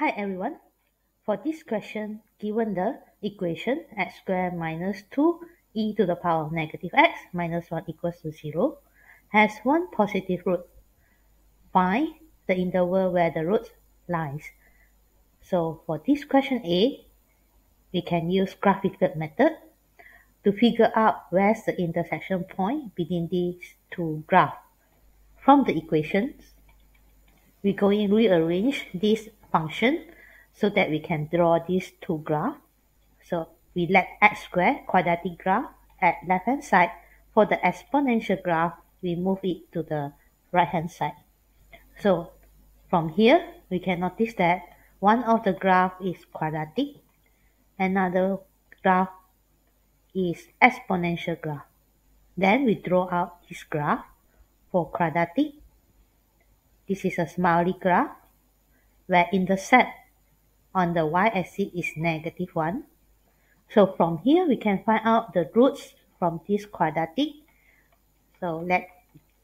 Hi everyone. For this question, given the equation x squared minus 2 e to the power of negative x minus 1 equals to 0 has one positive root. Find the interval where the root lies. So for this question A, we can use graphical method to figure out where's the intersection point between these two graphs. From the equations, we go in rearrange this function so that we can draw these two graphs. So we let x squared quadratic graph at left hand side. For the exponential graph, we move it to the right hand side. So from here, we can notice that one of the graph is quadratic, another graph is exponential graph. Then we draw out this graph for quadratic. This is a smiley graph where intercept on the y-axis is negative 1. So from here we can find out the roots from this quadratic. So let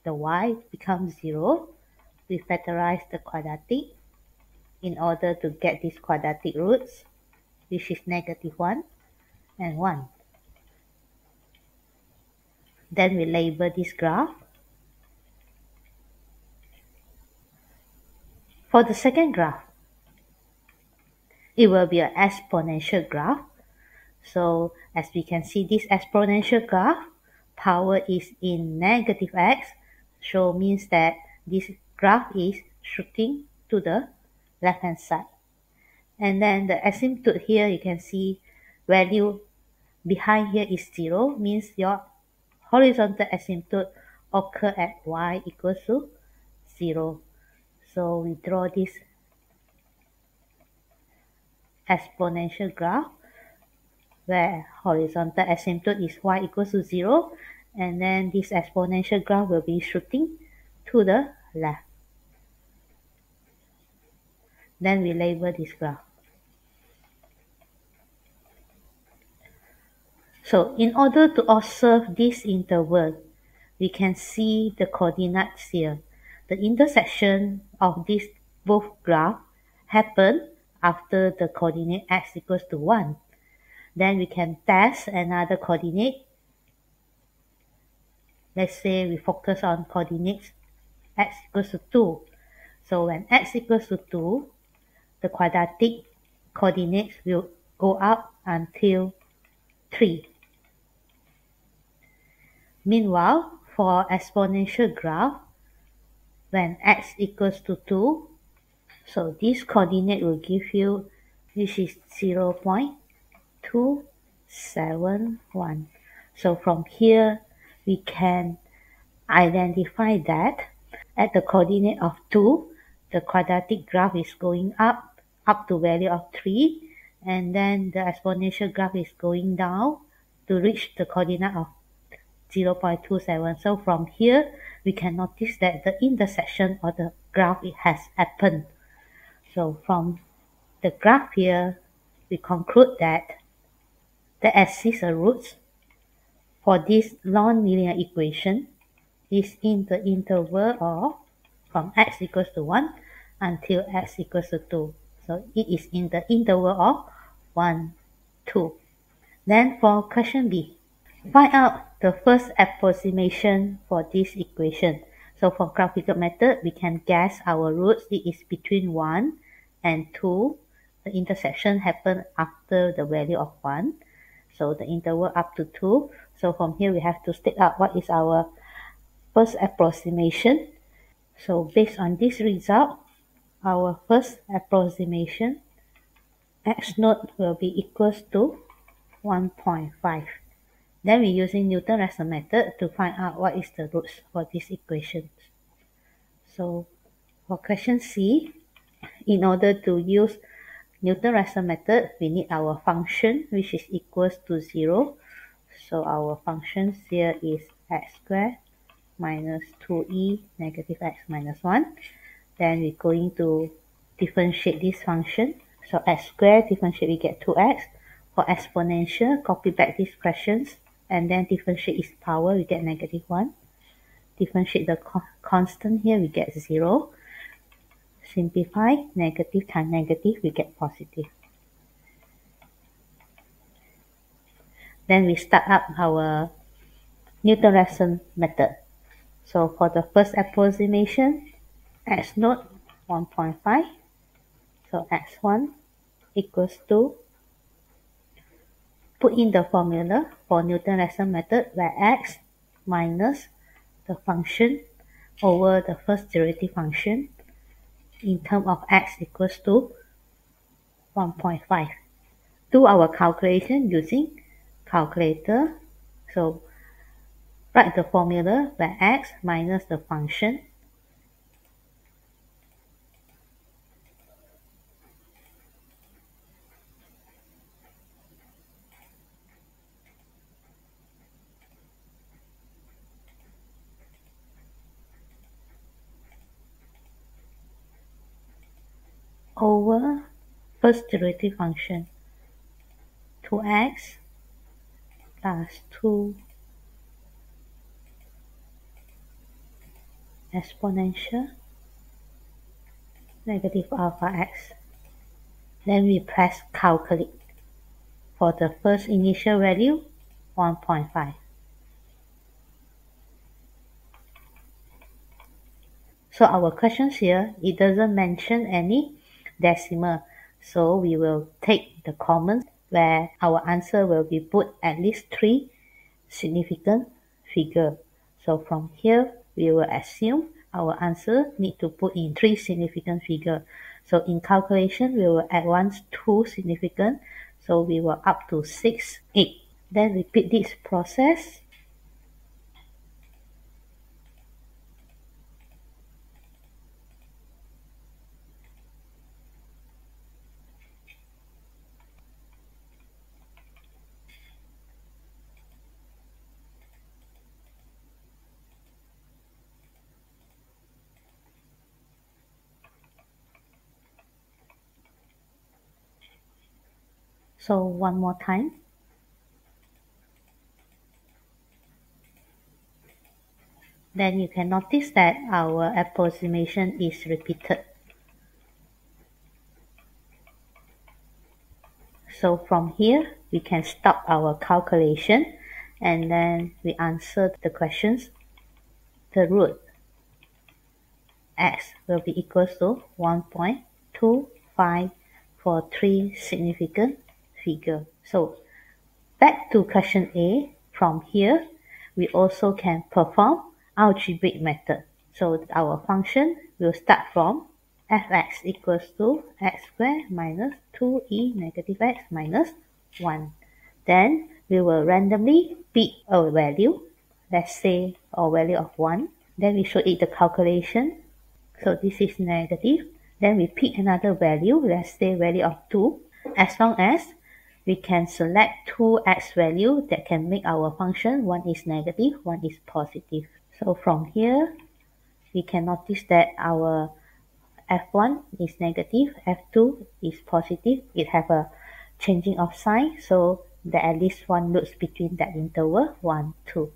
the y become 0. We factorize the quadratic in order to get these quadratic roots, which is negative 1 and 1. Then we label this graph. For the second graph, it will be an exponential graph. So as we can see this exponential graph, power is in negative x, so means that this graph is shooting to the left hand side. And then the asymptote here, you can see value behind here is 0, means your horizontal asymptote occur at y equals to 0. So we draw this exponential graph where horizontal asymptote is y equals to 0 and then this exponential graph will be shooting to the left. Then we label this graph. So in order to observe this interval, we can see the coordinates here. The intersection of these both graphs happen after the coordinate x equals to 1. Then we can test another coordinate. Let's say we focus on coordinates x equals to 2. So when x equals to 2, the quadratic coordinates will go up until 3. Meanwhile, for exponential graph, when x equals to 2, so this coordinate will give you, this is 0 0.271. So from here, we can identify that at the coordinate of 2, the quadratic graph is going up, up to value of 3, and then the exponential graph is going down to reach the coordinate of 0.27. So from here, we can notice that the intersection of the graph it has happened. So from the graph here, we conclude that the axis of roots for this nonlinear equation is in the interval of from x equals to 1 until x equals to 2. So it is in the interval of 1, 2. Then for question B, Find out the first approximation for this equation. So for graphical method, we can guess our roots. It is between 1 and 2. The intersection happen after the value of 1. So the interval up to 2. So from here, we have to state out what is our first approximation. So based on this result, our first approximation x naught will be equals to 1.5. Then we're using Newton-Raphson method to find out what is the roots for these equations. So for question C, in order to use Newton-Raphson method, we need our function which is equals to 0. So our function here is x squared minus 2e negative x minus 1. Then we're going to differentiate this function. So x squared differentiate we get 2x. For exponential, copy back these questions and then differentiate its power, we get negative 1. Differentiate the co constant here, we get 0. Simplify negative times negative, we get positive. Then we start up our Newton-Raphson method. So for the first approximation, x naught 1.5. So x1 equals to put in the formula for Newton-Raphson method where x minus the function over the first derivative function in terms of x equals to 1.5. Do our calculation using calculator. So write the formula where x minus the function over first derivative function 2x plus 2 exponential negative alpha x. Then we press calculate. For the first initial value, 1.5. So our questions here, it doesn't mention any decimal. So we will take the common where our answer will be put at least three significant figure. So from here, we will assume our answer need to put in three significant figure. So in calculation, we will add once two significant. So we will up to six, eight. Then repeat this process So one more time. Then you can notice that our approximation is repeated. So from here, we can stop our calculation and then we answer the questions. The root x will be equal to 1.25 for three significant figure. So back to question A, from here, we also can perform algebraic method. So our function will start from fx equals to x squared minus 2e negative x minus 1. Then we will randomly pick a value, let's say a value of 1. Then we show it the calculation. So this is negative. Then we pick another value, let's say value of 2. As long as we can select two x value that can make our function. One is negative, one is positive. So from here, we can notice that our f1 is negative, f2 is positive. It have a changing of sign, so there at least one loops between that interval, 1, 2.